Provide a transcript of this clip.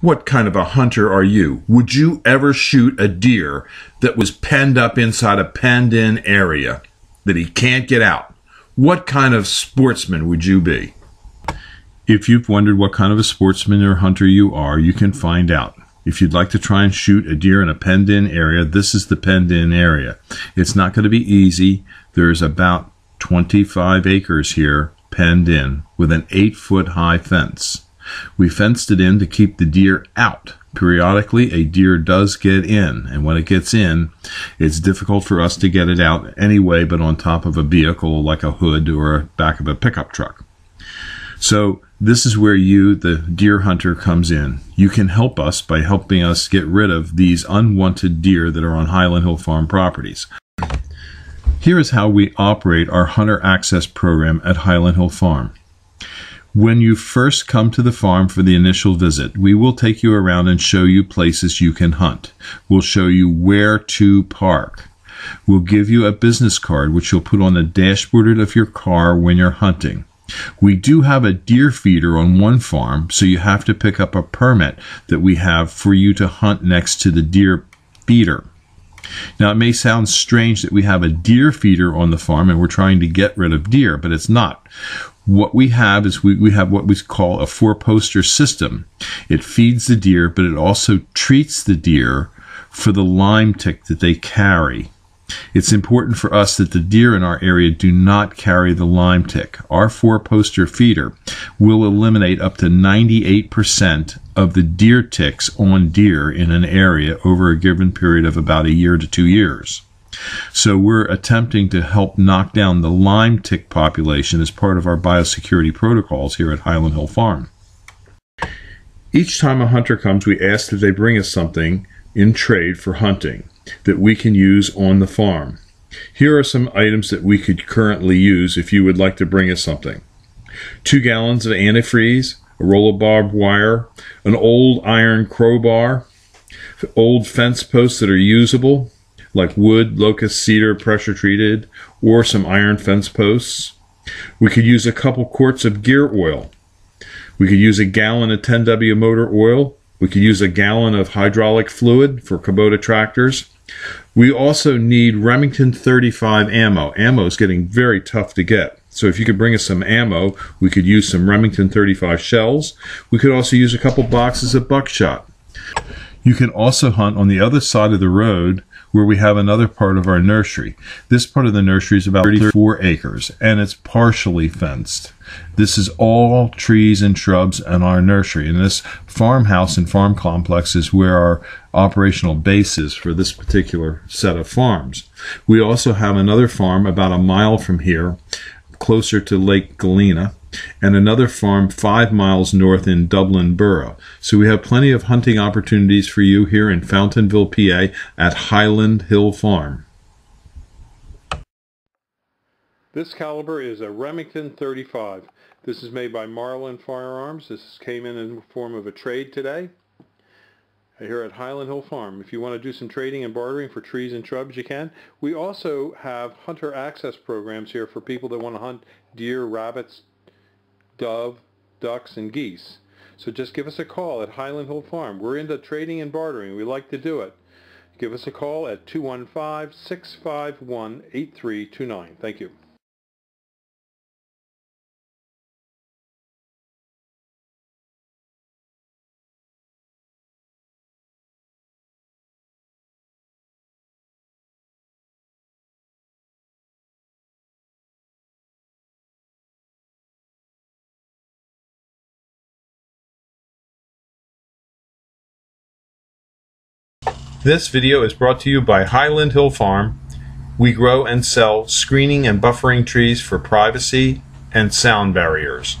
What kind of a hunter are you? Would you ever shoot a deer that was penned up inside a penned in area that he can't get out? What kind of sportsman would you be? If you've wondered what kind of a sportsman or hunter you are, you can find out. If you'd like to try and shoot a deer in a penned in area, this is the penned in area. It's not going to be easy. There's about 25 acres here penned in with an 8 foot high fence. We fenced it in to keep the deer out. Periodically, a deer does get in, and when it gets in, it's difficult for us to get it out anyway, but on top of a vehicle like a hood or back of a pickup truck. So, this is where you, the deer hunter, comes in. You can help us by helping us get rid of these unwanted deer that are on Highland Hill Farm properties. Here is how we operate our hunter access program at Highland Hill Farm. When you first come to the farm for the initial visit, we will take you around and show you places you can hunt. We'll show you where to park. We'll give you a business card which you'll put on the dashboard of your car when you're hunting. We do have a deer feeder on one farm, so you have to pick up a permit that we have for you to hunt next to the deer feeder. Now, it may sound strange that we have a deer feeder on the farm and we're trying to get rid of deer, but it's not. What we have is we, we have what we call a four poster system. It feeds the deer, but it also treats the deer for the Lyme tick that they carry. It's important for us that the deer in our area do not carry the Lyme tick. Our four poster feeder will eliminate up to 98% of the deer ticks on deer in an area over a given period of about a year to two years. So we're attempting to help knock down the Lyme tick population as part of our biosecurity protocols here at Highland Hill Farm. Each time a hunter comes, we ask that they bring us something in trade for hunting that we can use on the farm. Here are some items that we could currently use if you would like to bring us something. Two gallons of antifreeze, a roll of barbed wire, an old iron crowbar, old fence posts that are usable, like wood, locust, cedar, pressure treated, or some iron fence posts. We could use a couple quarts of gear oil. We could use a gallon of 10W motor oil. We could use a gallon of hydraulic fluid for Kubota tractors. We also need Remington 35 ammo. Ammo is getting very tough to get. So if you could bring us some ammo, we could use some Remington 35 shells. We could also use a couple boxes of buckshot. You can also hunt on the other side of the road where we have another part of our nursery. This part of the nursery is about 34 acres and it's partially fenced. This is all trees and shrubs in our nursery. And this farmhouse and farm complex is where our operational base is for this particular set of farms. We also have another farm about a mile from here, closer to Lake Galena and another farm five miles north in Dublin Borough. So we have plenty of hunting opportunities for you here in Fountainville, PA at Highland Hill Farm. This caliber is a Remington 35. This is made by Marlin Firearms. This came in in the form of a trade today here at Highland Hill Farm. If you want to do some trading and bartering for trees and shrubs, you can. We also have hunter access programs here for people that want to hunt deer, rabbits, dove, ducks, and geese. So just give us a call at Highland Hill Farm. We're into trading and bartering. We like to do it. Give us a call at 215-651-8329. Thank you. This video is brought to you by Highland Hill Farm. We grow and sell screening and buffering trees for privacy and sound barriers.